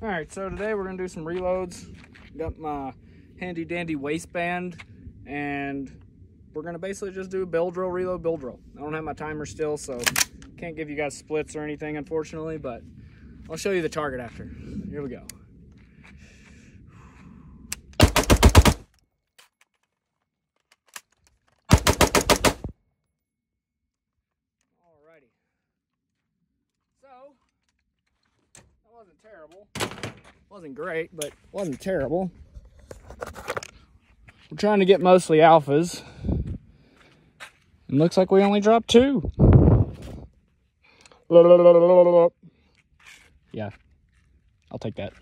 All right, so today we're gonna do some reloads. Got my handy dandy waistband and we're gonna basically just do Bill drill, reload, Bill drill. I don't have my timer still, so can't give you guys splits or anything, unfortunately, but I'll show you the target after. Here we go. Wasn't terrible. Wasn't great, but wasn't terrible. We're trying to get mostly alphas. It looks like we only dropped two. Yeah, I'll take that.